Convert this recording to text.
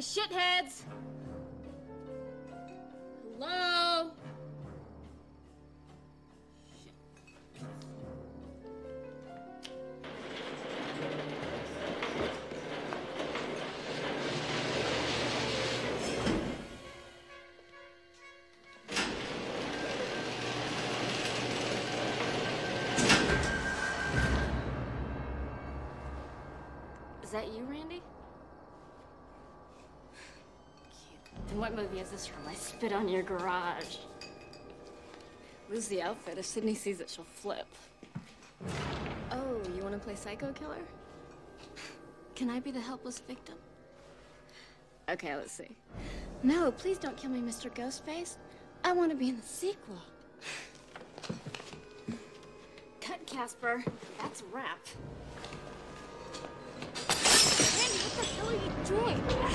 shitheads! Hello? Is that you, Randy? And what movie is this from? I spit on your garage. Lose the outfit. If Sidney sees it, she'll flip. Oh, you want to play Psycho Killer? Can I be the helpless victim? Okay, let's see. No, please don't kill me, Mr. Ghostface. I want to be in the sequel. Cut, Casper. That's a wrap. Randy, what the hell are you doing?